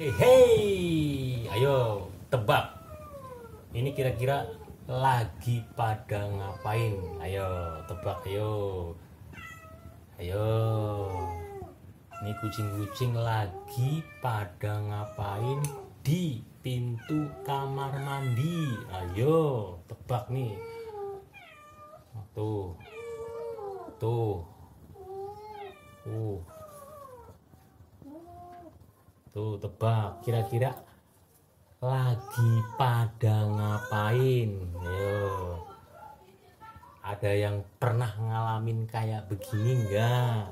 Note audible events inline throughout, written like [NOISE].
Hei, ayo tebak. Ini kira-kira lagi pada ngapain? Ayo tebak, ayo. Ayo. Ini kucing-kucing lagi pada ngapain di pintu kamar mandi? Ayo, tebak nih. Tuh. Tuh. Uh. Tuh tebak kira-kira lagi pada ngapain? Yo. Ada yang pernah ngalamin kayak begini enggak?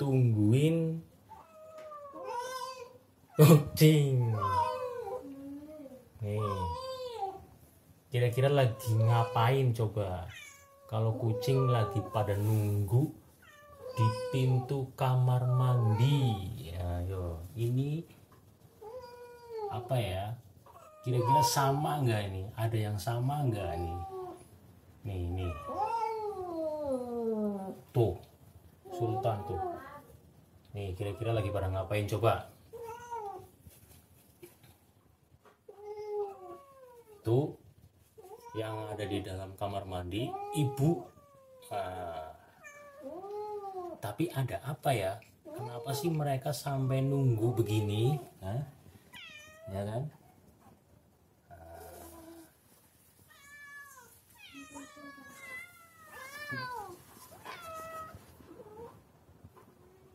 Ditungguin kucing. Nih. Kira-kira lagi ngapain coba? Kalau kucing lagi pada nunggu di pintu kamar mandi. Ayo, ini apa ya? Kira-kira sama nggak ini? Ada yang sama nggak nih? Nih, nih. Tuh, Sultan tuh. Nih, kira-kira lagi pada ngapain coba? Tuh, yang ada di dalam kamar mandi, ibu. Nah, tapi ada apa ya kenapa sih mereka sampai nunggu begini Hah? ya kan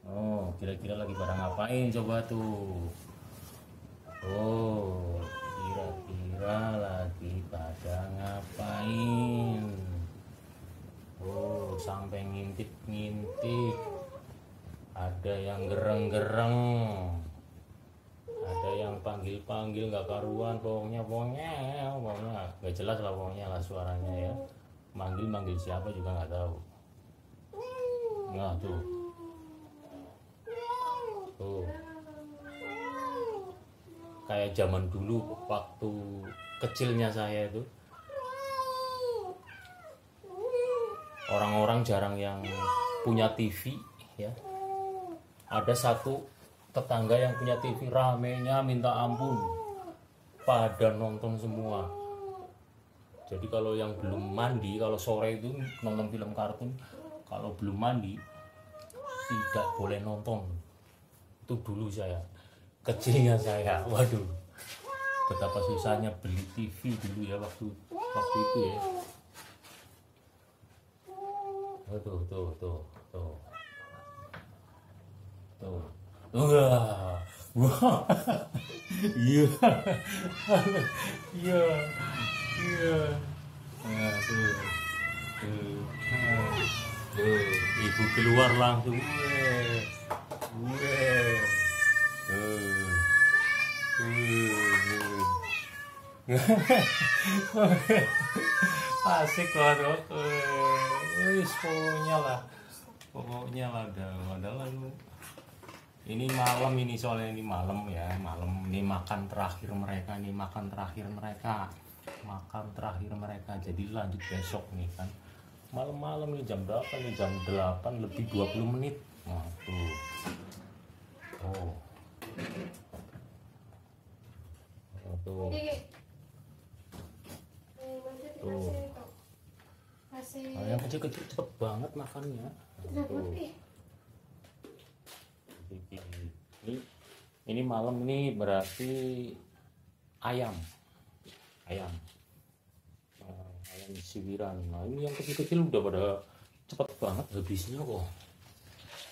Oh, kira-kira lagi pada ngapain coba tuh? Oh, kira-kira lagi pada ngapain? Oh, sampai ngintip-ngintip. Ada yang gereng-gereng. Ada yang panggil-panggil nggak karuan. Pokoknya, pokoknya, pokoknya nggak jelas lah pokoknya lah suaranya ya. Manggil-manggil siapa juga nggak tahu. Nah tuh. Tuh. Kayak zaman dulu waktu kecilnya saya itu orang-orang jarang yang punya TV ya. Ada satu tetangga yang punya TV ramenya minta ampun pada nonton semua. Jadi kalau yang belum mandi kalau sore itu nonton film kartun kalau belum mandi tidak boleh nonton. Itu dulu saya kecilnya saya. Waduh betapa susahnya beli TV dulu ya waktu waktu itu ya Oh, tuh, tuh, tuh, tuh. Tuh. Wah. Wah. [LAUGHS] Iya. Iya. Iya. Nah, tuh. Tuh. Tuh. Ibu keluar langsung. Weh. Weh. Tuh. Tuh. [LAUGHS] Asik banget. Wih, pokoknya lah. Pokoknya lah ada adalah lu. Ini malam ini soalnya ini malam ya, malam ini makan terakhir mereka, ini makan terakhir mereka. Makan terakhir mereka. Jadi lanjut besok nih kan. Malam-malam nih jam berapa nih? Jam 8 lebih 20 menit. Nah, tuh. Oh. Oh. Yang kecil-kecil cepet banget makannya. Tuh. Ini, ini malam ini berarti ayam, ayam, Nah, ayam siwiran. Nah ini yang kecil-kecil udah pada cepet banget habisnya kok.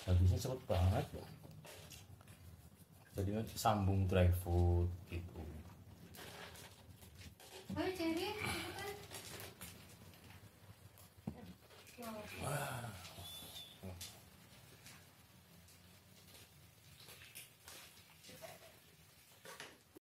Habisnya cepet banget. Jadi sambung dry food gitu. Ayo cari, 와.